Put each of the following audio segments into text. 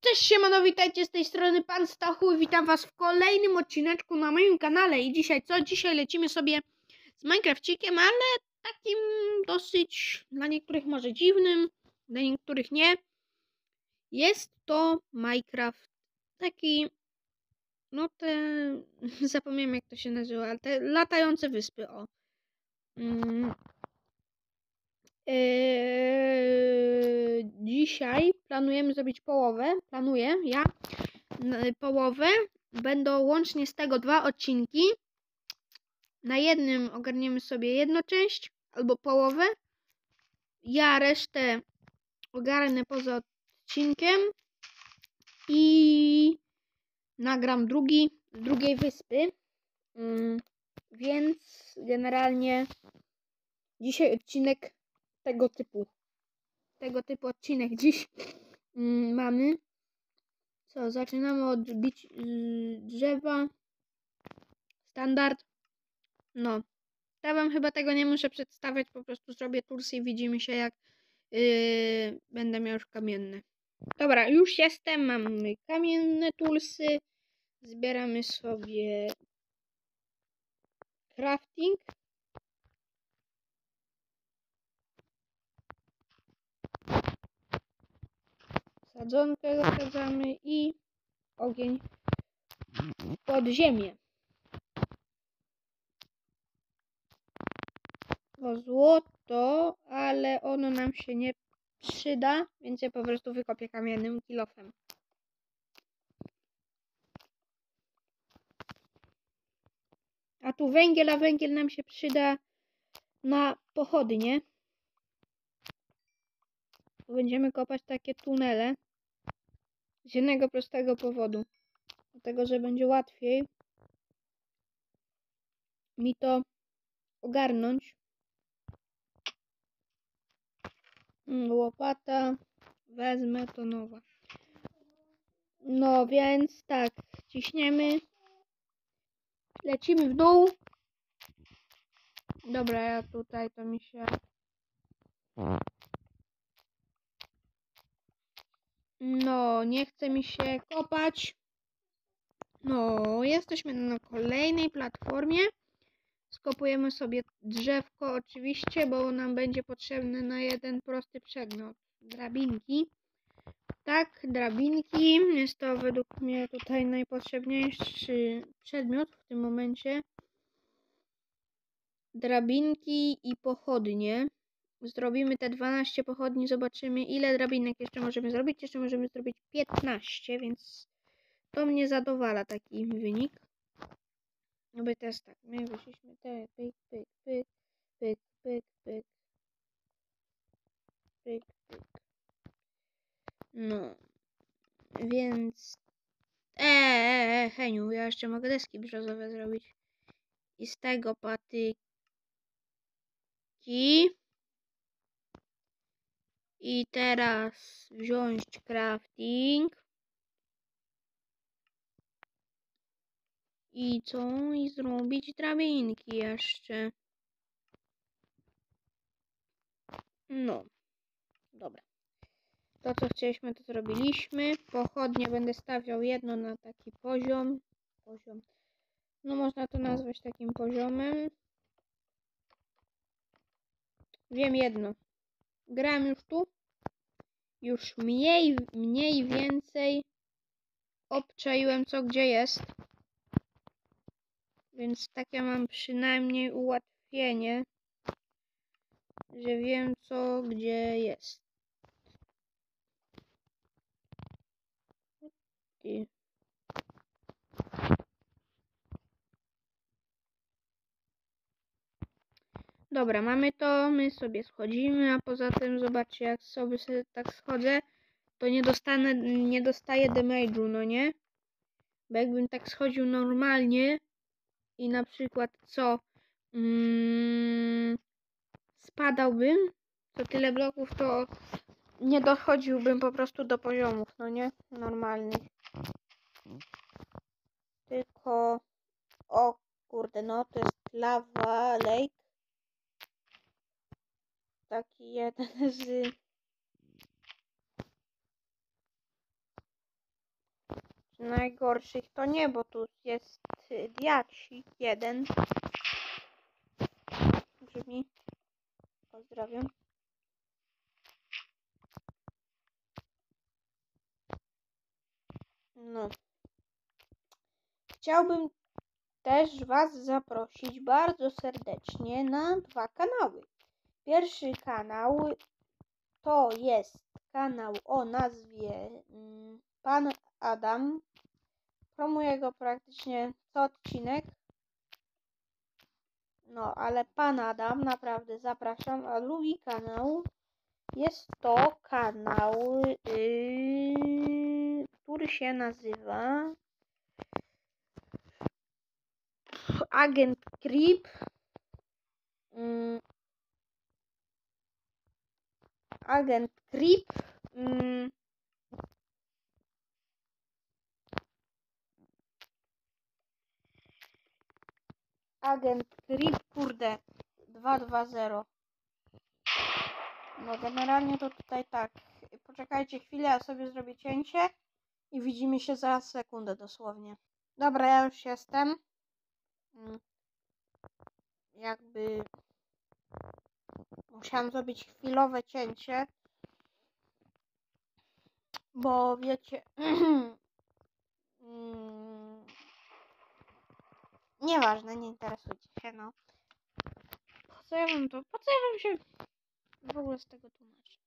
Cześć siemano, witajcie z tej strony Pan Stachu witam was w kolejnym odcineczku na moim kanale i dzisiaj co? Dzisiaj lecimy sobie z Minecrafcikiem, ale takim dosyć dla niektórych może dziwnym, dla niektórych nie. Jest to Minecraft taki, no te, zapomniałem jak to się nazywa, te latające wyspy, o. Mm. Eee, dzisiaj planujemy zrobić połowę. Planuję ja połowę. Będą łącznie z tego dwa odcinki. Na jednym ogarniemy sobie jedną część albo połowę. Ja resztę ogarnę poza odcinkiem i nagram drugi z drugiej wyspy. Mm, więc generalnie dzisiaj odcinek tego typu. Tego typu odcinek dziś mm, mamy. Co, zaczynamy od bić y, drzewa. Standard. No. Ja wam chyba tego nie muszę przedstawiać, po prostu zrobię tursy i widzimy się jak yy, będę miał już kamienne. Dobra, już jestem, mamy kamienne tulsy. Zbieramy sobie crafting. Sadzonkę zasadzamy i ogień pod ziemię. O złoto, ale ono nam się nie przyda, więc ja po prostu wykopię kamiennym kilofem. A tu węgiel, a węgiel nam się przyda na pochodnie. Będziemy kopać takie tunele z jednego prostego powodu. Dlatego, że będzie łatwiej mi to ogarnąć. Mm, Łopata. Wezmę to nowa. No więc tak, ciśniemy. Lecimy w dół. Dobra, ja tutaj to mi się. No, nie chce mi się kopać. No, jesteśmy na kolejnej platformie. Skopujemy sobie drzewko oczywiście, bo nam będzie potrzebne na jeden prosty przedmiot. Drabinki. Tak, drabinki. Jest to według mnie tutaj najpotrzebniejszy przedmiot w tym momencie. Drabinki i pochodnie. Zrobimy te 12 pochodni, zobaczymy ile drabinek jeszcze możemy zrobić. Jeszcze możemy zrobić 15, więc to mnie zadowala taki wynik. No bo teraz tak, my wyszliśmy te pyk, pyk, pyk, pyk, pyk, pyk, pyk, pyk. No, więc... Eee, e, Heniu, ja jeszcze mogę deski brzozowe zrobić. I z tego patyki... I teraz wziąć crafting. I co? I zrobić drabinki jeszcze. No. Dobra. To, co chcieliśmy, to zrobiliśmy. Pochodnie będę stawiał jedno na taki poziom. Poziom. No, można to nazwać takim poziomem. Wiem jedno. Gram już tu. Już mniej, mniej więcej obczaiłem, co gdzie jest. Więc takie mam przynajmniej ułatwienie, że wiem co gdzie jest. Dobra, mamy to, my sobie schodzimy, a poza tym zobaczcie, jak sobie, sobie tak schodzę, to nie dostanę, nie dostaję damage'u, no nie? Bo jakbym tak schodził normalnie, i na przykład co mm, spadałbym co tyle bloków, to nie dochodziłbym po prostu do poziomów, no nie? Normalnych. Tylko o kurde, no to jest lava lake. Taki jeden z najgorszych to nie, bo tu jest y, diaksik jeden. Brzmi. Pozdrawiam. No. Chciałbym też Was zaprosić bardzo serdecznie na dwa kanały. Pierwszy kanał to jest kanał o nazwie mm, Pan Adam. Promuję go praktycznie co odcinek. No, ale Pan Adam, naprawdę zapraszam. A drugi kanał jest to kanał, yy, który się nazywa Agent Creep. Mm. Agent Creep. Mm. Agent Creep, kurde, 220. No generalnie to tutaj tak. Poczekajcie chwilę, ja sobie zrobię cięcie i widzimy się za sekundę dosłownie. Dobra, ja już jestem. Mm. Jakby musiałam zrobić chwilowe cięcie, bo wiecie, mm, nieważne, nie interesujcie się, no. Po co ja wam to, po co ja wam się w ogóle z tego tłumaczę?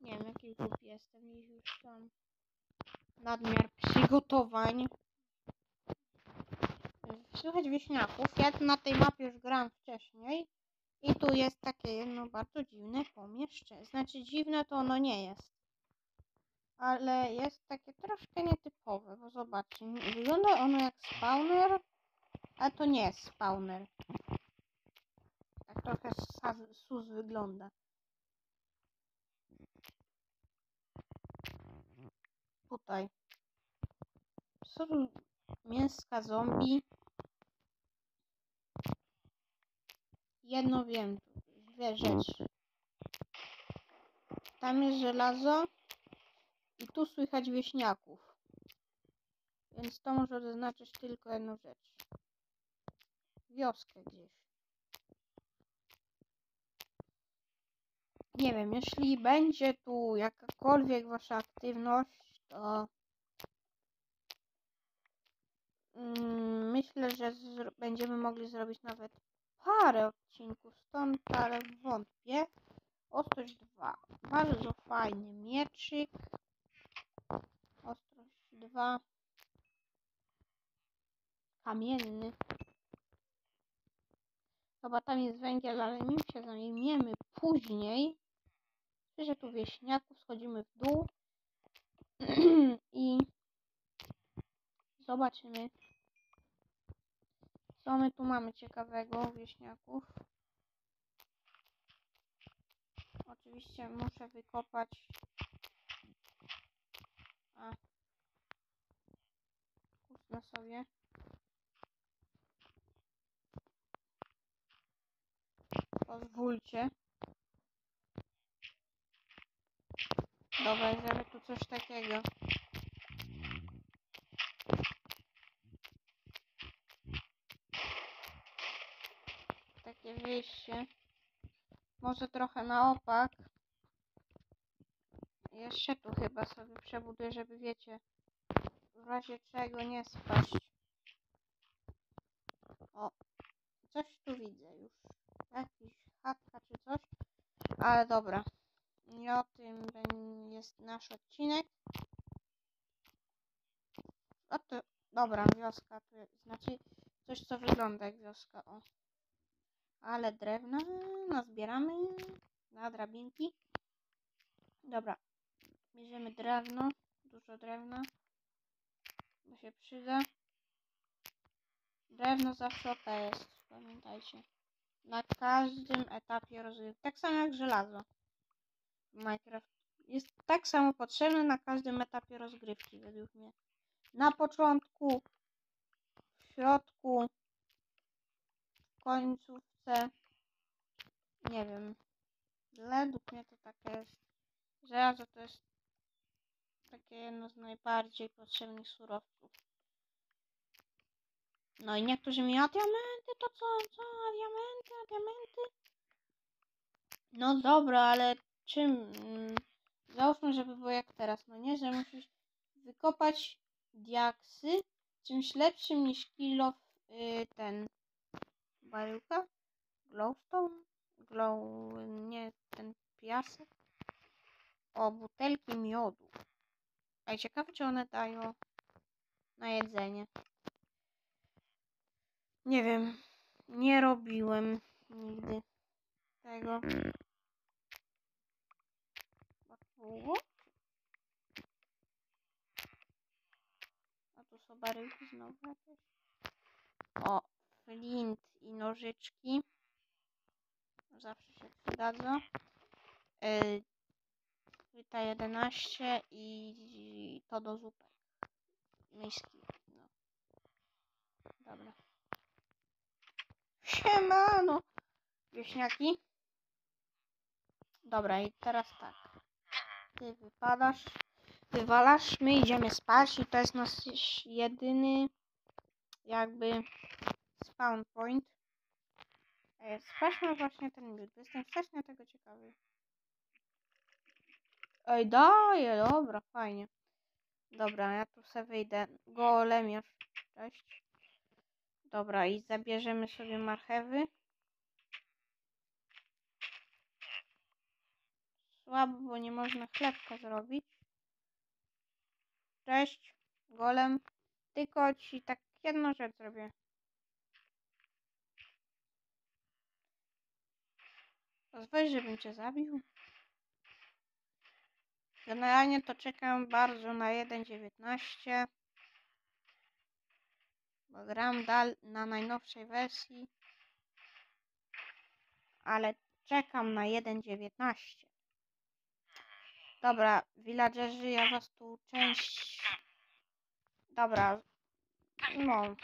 Nie wiem, jaki głupi jestem i już tam nadmiar przygotowań. Słychać wieśniaków. Ja na tej mapie już grałem wcześniej. I tu jest takie jedno bardzo dziwne pomieszczenie. Znaczy dziwne to ono nie jest. Ale jest takie troszkę nietypowe, bo zobaczcie. Wygląda ono jak spawner, a to nie jest spawner. Tak trochę sus wygląda. Tutaj. Są mięska zombie. Jedno wiem, dwie rzeczy. Tam jest żelazo i tu słychać wieśniaków. Więc to może oznaczać tylko jedną rzecz. Wioskę gdzieś. Nie wiem, jeśli będzie tu jakakolwiek wasza aktywność, to mm, myślę, że będziemy mogli zrobić nawet parę odcinków stąd, ale wątpię. Ostrość 2. Bardzo fajny mieczyk. Ostrość 2. Kamienny. Chyba tam jest węgiel, ale nim się zajmiemy później. Że tu wieśniaków, schodzimy w dół. I zobaczymy, co my tu mamy ciekawego, wieśniaków? Oczywiście muszę wykopać... A. Kusnę sobie. Pozwólcie. Dobra, żeby tu coś takiego. Takie wyjście. Może trochę na opak. Jeszcze tu chyba sobie przebuduję, żeby wiecie, w razie czego nie spaść. O, coś tu widzę już. Jakiś chatka czy coś. Ale dobra. Nie o tym jest nasz odcinek. O to, dobra, wioska. Tu, znaczy coś co wygląda jak wioska. O ale drewna nazbieramy na drabinki. Dobra, bierzemy drewno, dużo drewna, bo się przyda. Drewno zawsze OP jest, pamiętajcie. Na każdym etapie rozgrywki. Tak samo jak żelazo. Minecraft jest tak samo potrzebne na każdym etapie rozgrywki, według mnie. Na początku, w środku, w końcu, chcę. Nie wiem. Według mnie to takie jest. Żelazo to jest tak takie jedno z najbardziej potrzebnych surowców. No i niektórzy mi, a diamenty to co, co, a diamenty, a diamenty? No dobra, ale czym? mm, Załóżmy, żeby było jak teraz, no nie, że musisz wykopać diaksy czymś lepszym niż kilo y, ten baryłka? Glowstone? Glow, nie, ten piasek? O, butelki miodu. Ej, ciekawe, czy one dają na jedzenie. Nie wiem. Nie robiłem nigdy tego. A tu są baryłki znowu. O, flint i nożyczki. Zawsze się przydadzą. Wita 11 i to do zupek. Miski. No. Dobra. Siemano! Wieśniaki. Dobra, i teraz tak. Ty wypadasz, wywalasz, my idziemy spać i to jest nasz jedyny jakby spawn point. E, Sprawdźmy właśnie ten build, bo jestem strasznie tego ciekawy. Ej, daję, dobra, fajnie. Dobra, ja tu sobie wyjdę. Golemiarz, cześć. Dobra, i zabierzemy sobie marchewy. Słabo, bo nie można chlebka zrobić. Cześć, golem. Tylko ci tak jedną rzecz zrobię. Pozwól, żebym cię zabił. Generalnie to czekam bardzo na 1.19. Bo gram dal na najnowszej wersji. Ale czekam na 1.19. Dobra, villagerzy, ja was tu część... Dobra. No.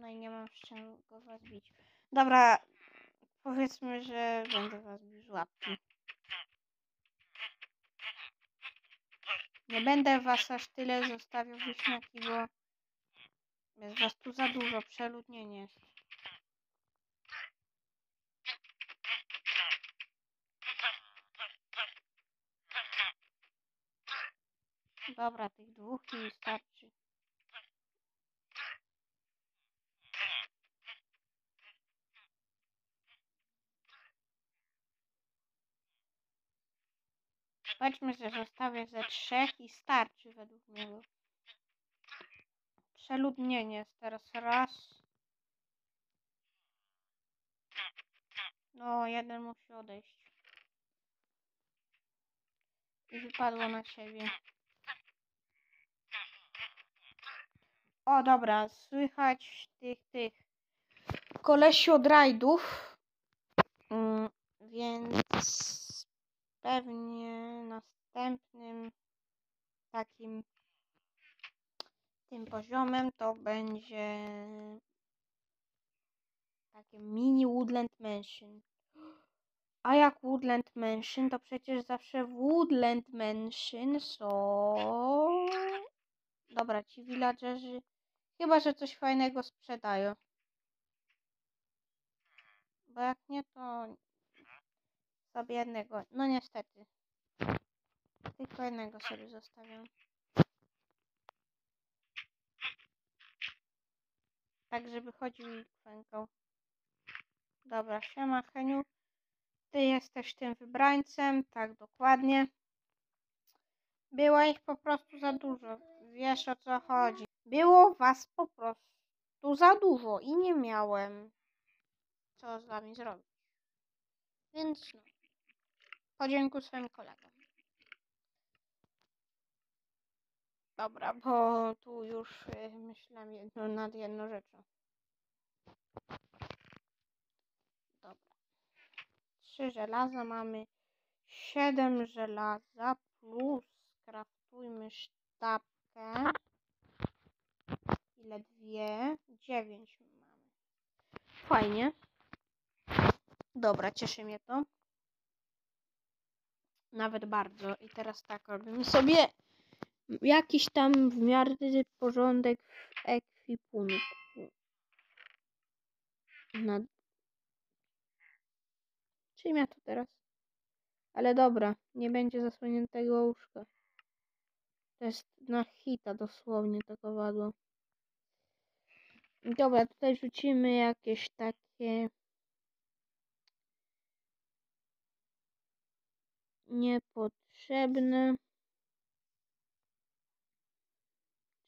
No i nie mam z czego was bić. Dobra, powiedzmy, że będę was bił z łapki. Nie będę was aż tyle zostawiał wieśniaki, bo jest was tu za dużo, przeludnienie jest. Dobra, tych dwóch mi starczy. Powiedzmy, że zostawię ze trzech i starczy według niego. Przeludnienie jest teraz raz. No, jeden musi odejść. I wypadło na siebie. O, dobra, słychać tych, tych kolesi od rajdów. Mm, więc pewnie następnym takim tym poziomem to będzie takie mini Woodland Mansion. A jak Woodland Mansion, to przecież zawsze Woodland Mansion są... Dobra, ci villagerzy chyba, że coś fajnego sprzedają. Bo jak nie, to sobie jednego. No niestety. Tylko jednego sobie zostawiam. Tak, żeby chodził i kwękał. Dobra, siema Heniu. Ty jesteś tym wybrańcem, tak dokładnie. Było ich po prostu za dużo. Wiesz o co chodzi. Było was po prostu za dużo i nie miałem co z wami zrobić. Więc no. Podziękuj swoim kolegom. Dobra, bo tu już y, myślałem jedno, nad jedną rzeczą. Dobra. Trzy żelaza mamy. Siedem żelaza plus skraftujmy sztabkę. Ile dwie? Dziewięć mamy. Fajnie. Dobra, cieszy mnie to. Nawet bardzo. I teraz tak robimy sobie jakiś tam w miarę porządek w ekwipunku. Na... Czym ja teraz? Ale dobra, nie będzie zasłoniętego łóżka. To jest na hita dosłownie to kowadło. Dobra, tutaj rzucimy jakieś takie niepotrzebne.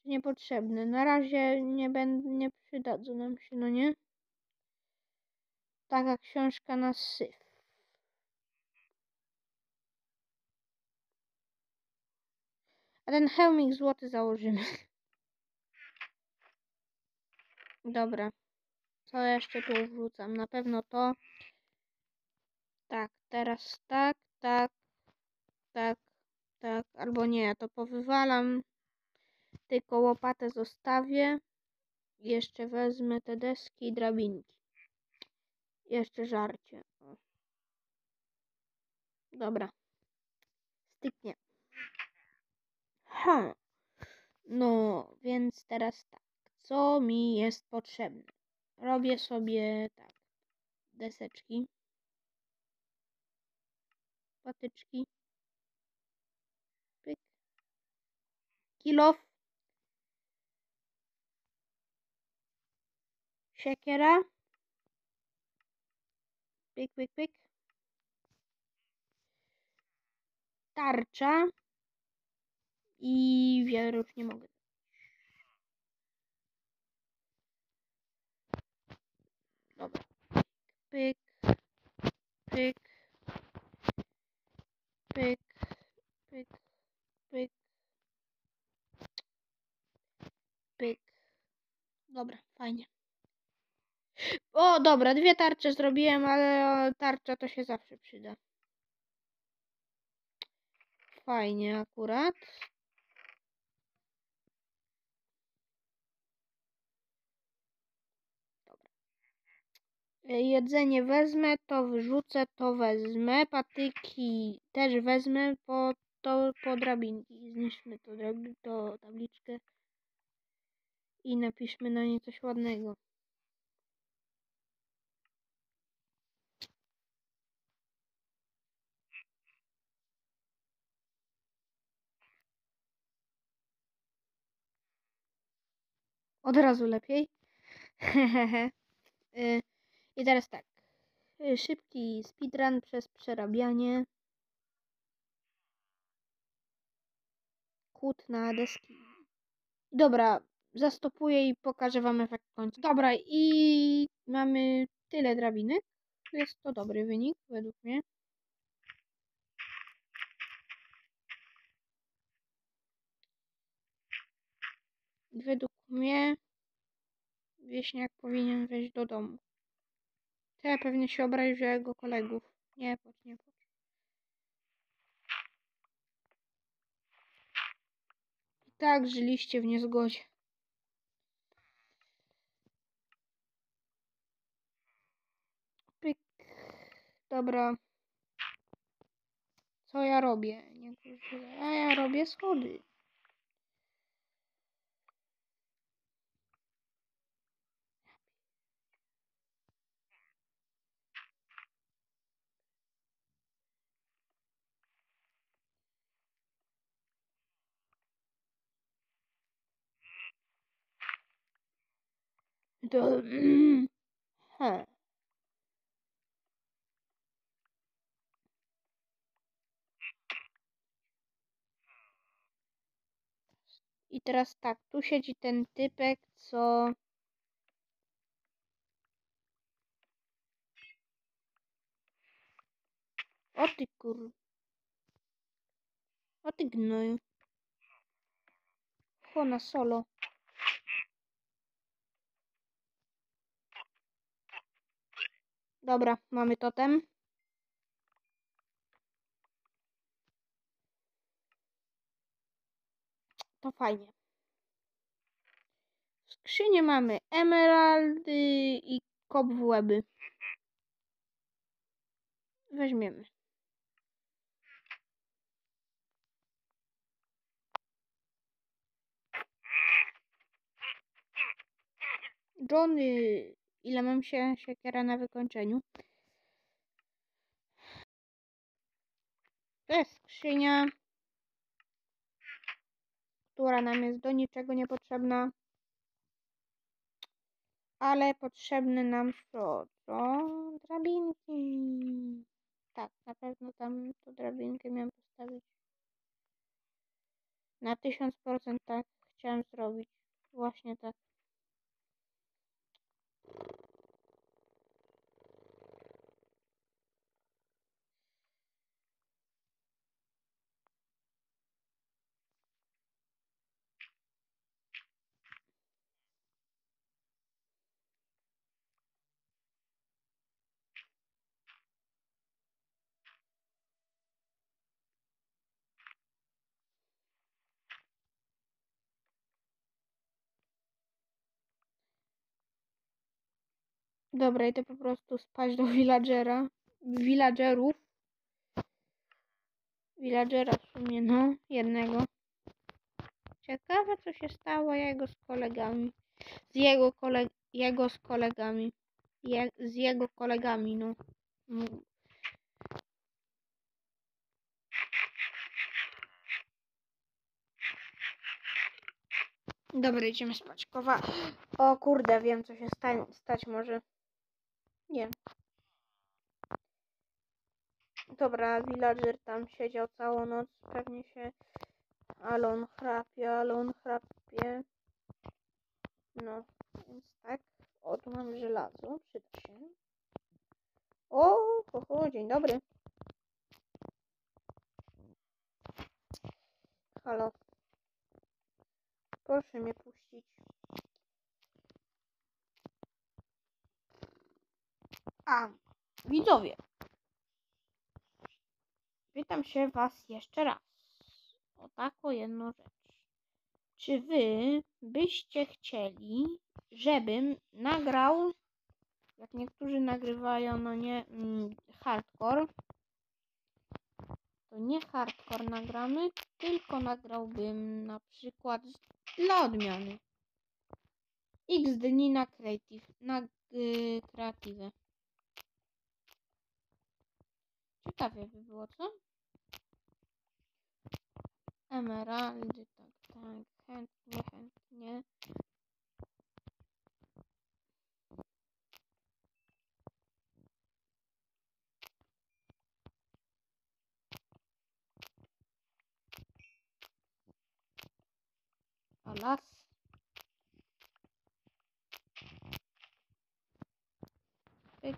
Niepotrzebne. Na razie nie będą, nie przydadzą nam się, no nie? Taka książka na syf. A ten hełmik złoty założymy. Dobra. Co jeszcze tu wrzucam? Na pewno to. Tak, teraz tak, tak, tak, tak. Albo nie, to powywalam. Tylko łopatę zostawię. Jeszcze wezmę te deski i drabinki. Jeszcze żarcie. Dobra. Styknie. Ha. No, więc teraz tak. Co mi jest potrzebne? Robię sobie tak. Deseczki. Patyczki. Kilof. Siekiera. Pyk, pyk, pyk. Tarcza. I wiele już nie mogę. Dobra. Pyk, pyk, pyk, pyk, pyk, pyk. Dobra, fajnie. O, dobra, dwie tarcze zrobiłem, ale tarcza to się zawsze przyda. Fajnie akurat. Jedzenie wezmę, to wyrzucę, to wezmę. Patyki też wezmę po, to, po drabinki. Zniszczmy to, to tabliczkę i napiszmy na niej coś ładnego. Od razu lepiej. Y, I teraz tak. Y, Szybki speedrun przez przerabianie. Kłód na deski. Dobra, zastopuję i pokażę wam efekt w końcu. Dobra, i mamy tyle drabinek. Jest to dobry wynik, według mnie. Według mnie wieśniak powinien wejść do domu. Te pewnie się obrazi, że jego kolegów. Nie płacz, nie płacz. I tak żyliście w niezgodzie. Dobra. Co ja robię? Nie. A ja robię schody. To... Ha. I teraz tak, tu siedzi ten typek, co... O ty kur... O ty gnoju. Chona solo. Dobra, mamy totem. To fajnie. W skrzynie mamy emeraldy i kobweby. weźmiemy. Johnny, ile mam się siekiera na wykończeniu? To jest skrzynia, która nam jest do niczego niepotrzebna. Ale potrzebne nam są? Drabinki. Tak, na pewno tam tą drabinkę miałem postawić. Na 1000% tak chciałem zrobić. Właśnie tak. Dobra, idę po prostu spać do villagera. Villagerów. Villagera w sumie, no, jednego. Ciekawe, co się stało jego z kolegami. Z jego koleg... jego z kolegami. Je... Z jego kolegami, no. Mm. Dobra, idziemy spać. Kowa. O kurde, wiem co się sta stać może. Nie. Dobra, villager tam siedział całą noc. Pewnie się. Ale on chrapie, ale on chrapie. No, więc tak. O, tu mamy żelazo. Przyda się. O, ho, ho, dzień dobry. Halo. Proszę mnie puścić. A, widzowie. Pytam się was jeszcze raz o taką jedną rzecz. Czy wy byście chcieli, żebym nagrał, jak niektórzy nagrywają, no nie, mm, hardcore, to nie hardcore nagramy, tylko nagrałbym na przykład dla odmiany x dni na creative, na y. Ciekawie by było, co? Emeraldy, tak, tak, chętnie, chętnie. A las? Pyk.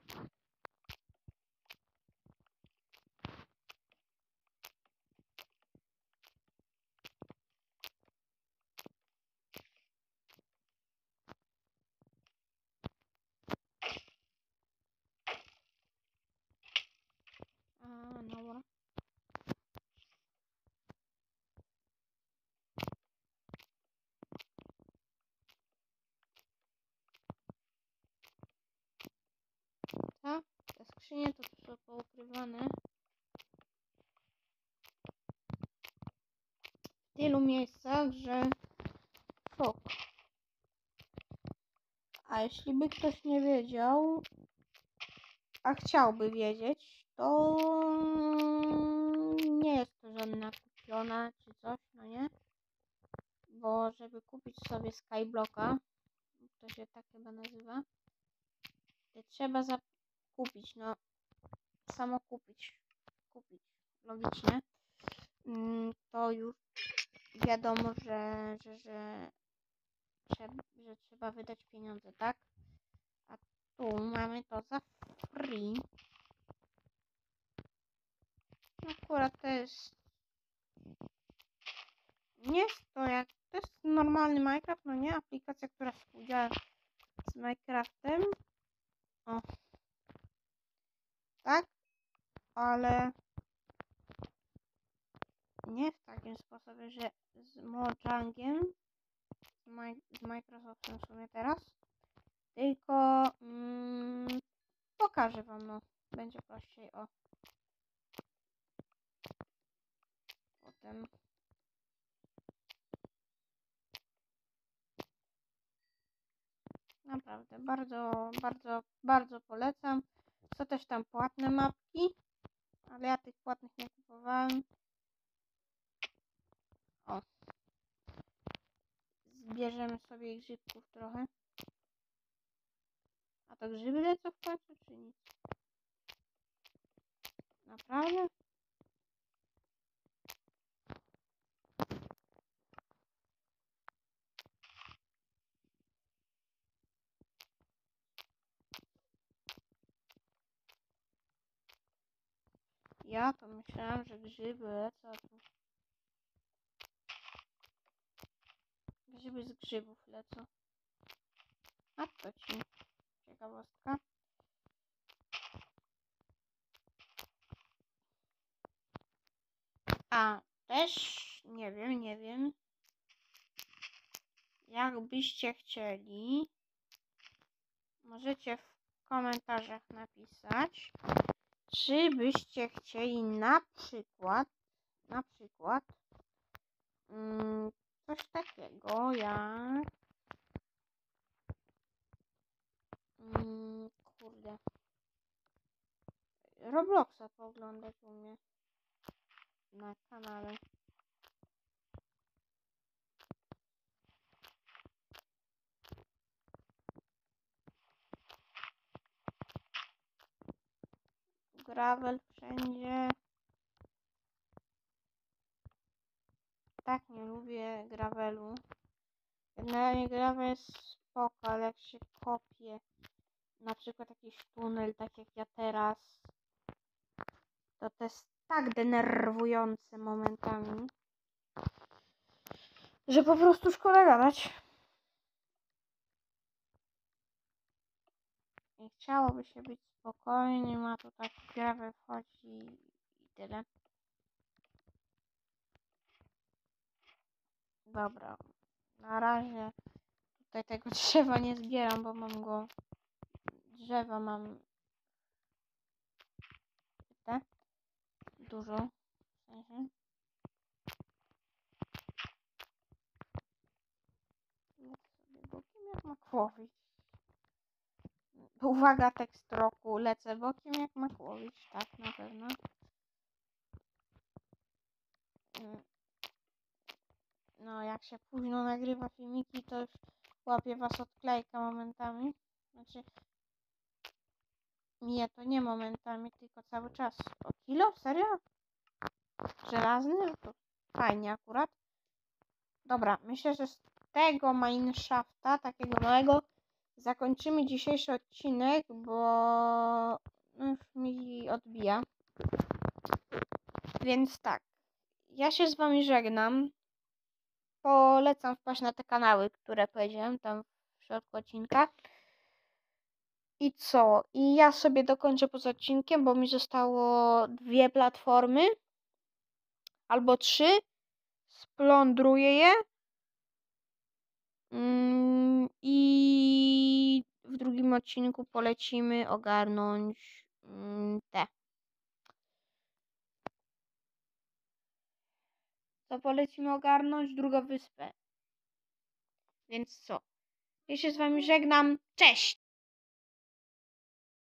A, dobra. Ta, te skrzynie to są poukrywane. W tylu miejscach, że. A jeśli by ktoś nie wiedział, a chciałby wiedzieć, to nie jest to żadna kupiona czy coś, no nie? Bo żeby kupić sobie Skyblocka, to się tak chyba nazywa, to trzeba zakupić, no samo kupić, kupić, logicznie, Mm, to już wiadomo, że, że, że, że trzeba wydać pieniądze, tak? A tu mamy to za free. Akurat to jest. Nie jest to jak. To jest normalny Minecraft, no nie? Aplikacja, która współdziała z Minecraftem. O tak? Ale nie w takim sposobie, że z Mojangiem, z, z Microsoftem w sumie teraz, tylko mm, pokażę wam, no, będzie prościej, o. Potem. Naprawdę, bardzo, bardzo, bardzo polecam. Są też tam płatne mapki, ale ja tych płatnych nie kupowałem. O. Zbierzemy sobie grzybków trochę. A to grzyby lecą w końcu, czy nic? Naprawdę? Ja to myślałem, że grzyby lecą. Grzyby z grzybów lecą. A to ci ciekawostka. A też nie wiem, nie wiem. Jakbyście chcieli, możecie w komentarzach napisać, czy byście chcieli na przykład, na przykład, mm, coś takiego jak, mm, kurde, Robloxa pooglądać u mnie na kanale. Gravel wszędzie. Tak nie lubię gravelu. Generalnie gravel jest spoko, ale jak się kopie na przykład jakiś tunel, tak jak ja teraz, to to jest tak denerwujące momentami, że po prostu szkoda gadać. I chciałoby się być spokojnym, a tu tak gravel wchodzi i tyle. Dobra, na razie tutaj tego drzewa nie zbieram, bo mam go. Drzewa mam. Te. Dużo. W sensie. Sobie bokiem jak Makłowicz. Uwaga, tekst roku. Lecę bokiem jak Makłowicz. Tak, na pewno. Mm. No, jak się późno nagrywa filmiki, to już łapie was odklejka momentami. Znaczy, mnie to nie momentami, tylko cały czas. O kilo? Serio? Żelazny? No to fajnie akurat. Dobra, myślę, że z tego mineshafta, takiego małego, zakończymy dzisiejszy odcinek, bo już mi odbija. Więc tak, ja się z wami żegnam. Polecam wpaść na te kanały, które powiedziałem tam w środku odcinka. I co? I ja sobie dokończę poza odcinkiem, bo mi zostało dwie platformy albo trzy. Splądruję je. Mm, I w drugim odcinku polecimy ogarnąć mm, te. To polecimy ogarnąć drugą wyspę. Więc co? Ja się z wami żegnam. Cześć!